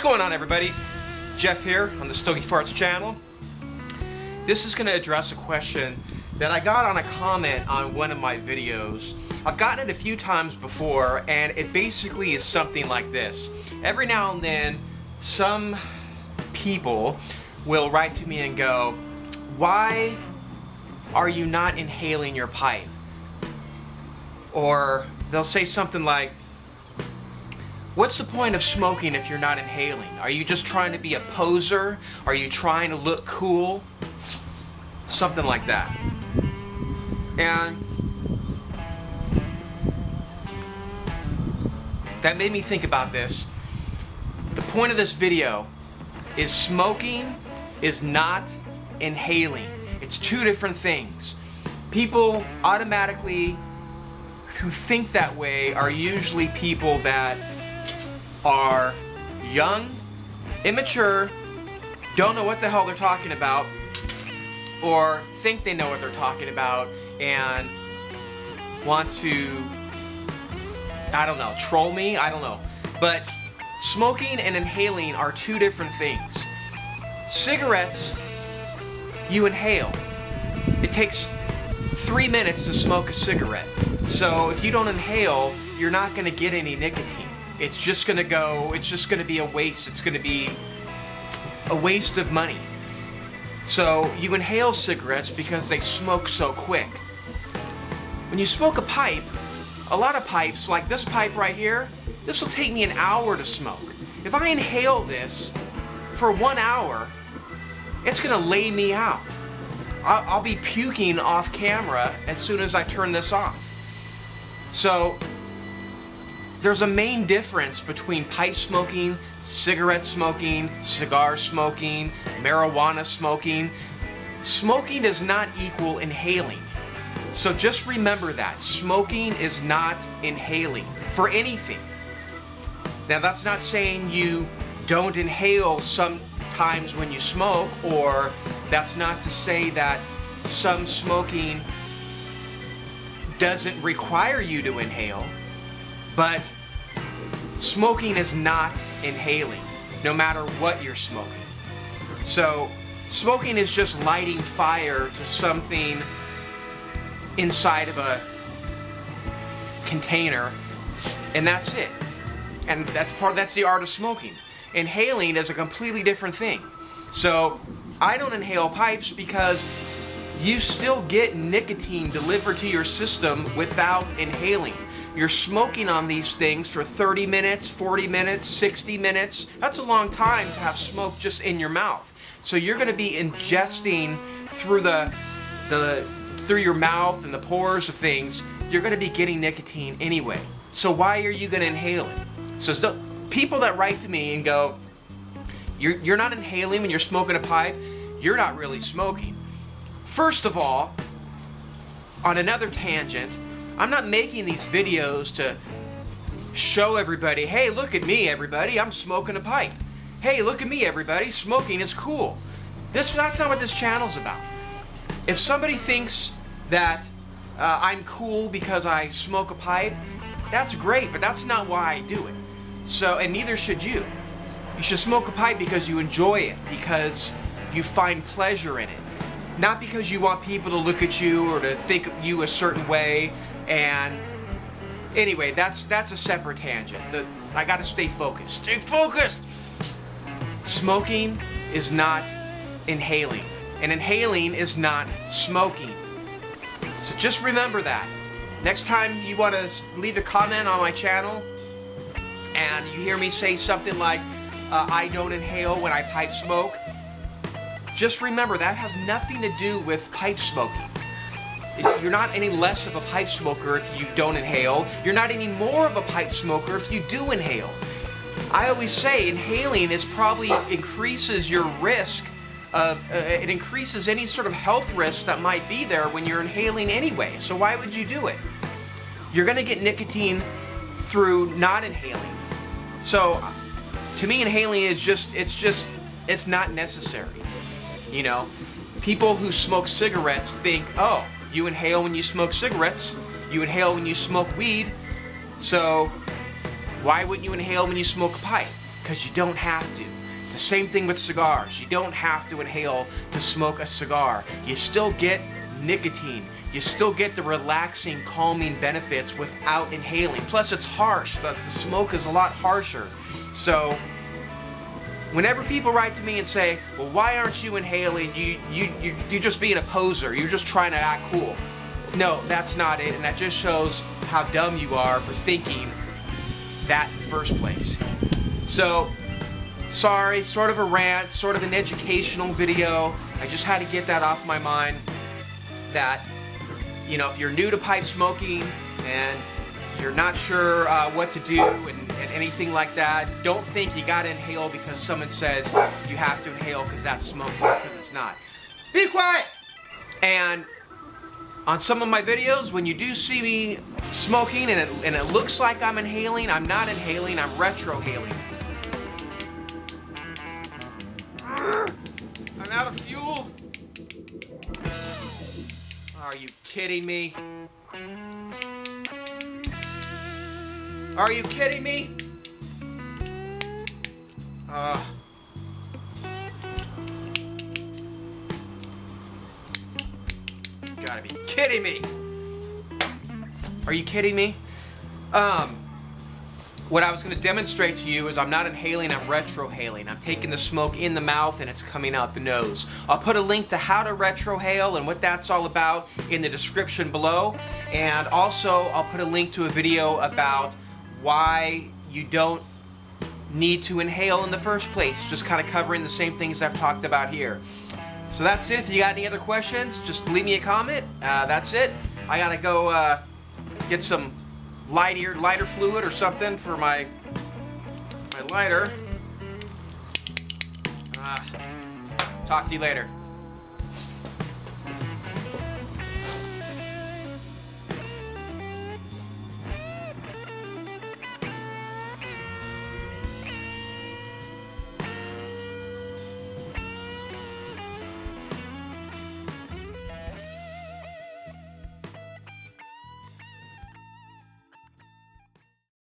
What's going on, everybody? Jeff here on the Stogie Farts channel. This is going to address a question that I got on a comment on one of my videos. I've gotten it a few times before, and it basically is something like this. Every now and then, some people will write to me and go, Why are you not inhaling your pipe? Or they'll say something like, What's the point of smoking if you're not inhaling? Are you just trying to be a poser? Are you trying to look cool? Something like that. And that made me think about this. The point of this video is smoking is not inhaling. It's two different things. People automatically who think that way are usually people that are young, immature, don't know what the hell they're talking about, or think they know what they're talking about and want to, I don't know, troll me? I don't know. But smoking and inhaling are two different things. Cigarettes, you inhale. It takes three minutes to smoke a cigarette. So if you don't inhale, you're not going to get any nicotine it's just gonna go, it's just gonna be a waste. It's gonna be a waste of money. So you inhale cigarettes because they smoke so quick. When you smoke a pipe, a lot of pipes, like this pipe right here, this will take me an hour to smoke. If I inhale this for one hour, it's gonna lay me out. I'll, I'll be puking off camera as soon as I turn this off. So there's a main difference between pipe smoking, cigarette smoking, cigar smoking, marijuana smoking. Smoking does not equal inhaling. So just remember that. Smoking is not inhaling for anything. Now that's not saying you don't inhale sometimes when you smoke, or that's not to say that some smoking doesn't require you to inhale. But smoking is not inhaling, no matter what you're smoking. So, smoking is just lighting fire to something inside of a container, and that's it. And that's part that's the art of smoking. Inhaling is a completely different thing. So, I don't inhale pipes because you still get nicotine delivered to your system without inhaling. You're smoking on these things for 30 minutes, 40 minutes, 60 minutes. That's a long time to have smoke just in your mouth. So you're going to be ingesting through the the through your mouth and the pores of things. You're going to be getting nicotine anyway. So why are you going to inhale it? So still, people that write to me and go, you're, you're not inhaling when you're smoking a pipe, you're not really smoking. First of all, on another tangent, I'm not making these videos to show everybody, hey, look at me, everybody, I'm smoking a pipe. Hey, look at me, everybody, smoking is cool. This, that's not what this channel's about. If somebody thinks that uh, I'm cool because I smoke a pipe, that's great, but that's not why I do it. So, and neither should you. You should smoke a pipe because you enjoy it, because you find pleasure in it. Not because you want people to look at you or to think of you a certain way and anyway, that's that's a separate tangent. The, I gotta stay focused. Stay focused! Smoking is not inhaling. And inhaling is not smoking. So just remember that. Next time you want to leave a comment on my channel and you hear me say something like, uh, I don't inhale when I pipe smoke, just remember that has nothing to do with pipe smoking. You're not any less of a pipe smoker if you don't inhale. You're not any more of a pipe smoker if you do inhale. I always say inhaling is probably increases your risk of, uh, it increases any sort of health risk that might be there when you're inhaling anyway. So why would you do it? You're gonna get nicotine through not inhaling. So to me, inhaling is just, it's just, it's not necessary. You know, people who smoke cigarettes think, oh, you inhale when you smoke cigarettes. You inhale when you smoke weed. So why wouldn't you inhale when you smoke a pipe? because you don't have to. It's the same thing with cigars. You don't have to inhale to smoke a cigar. You still get nicotine. You still get the relaxing, calming benefits without inhaling. Plus, it's harsh. The, the smoke is a lot harsher. So, whenever people write to me and say, "Well, why aren't you inhaling? You you you you're just being a poser. You're just trying to act cool." No, that's not it, and that just shows how dumb you are for thinking that in the first place. So, sorry, sort of a rant, sort of an educational video. I just had to get that off my mind. That you know, if you're new to pipe smoking and you're not sure uh, what to do and, and, anything like that, don't think you gotta inhale because someone says you have to inhale because that's smoking, because it's not. Be quiet! And on some of my videos, when you do see me smoking and it, and it looks like I'm inhaling, I'm not inhaling, I'm retrohaling. I'm out of fuel. Are you kidding me? Are you kidding me? Uh, gotta be kidding me. Are you kidding me? Um, what I was going to demonstrate to you is I'm not inhaling, I'm retrohaling. I'm taking the smoke in the mouth and it's coming out the nose. I'll put a link to how to retrohale and what that's all about in the description below. And also, I'll put a link to a video about why you don't need to inhale in the first place. Just kind of covering the same things I've talked about here. So that's it. If you got any other questions, just leave me a comment. Uh, that's it. I gotta go uh, get some lighter, lighter fluid or something for my my lighter. Uh, talk to you later.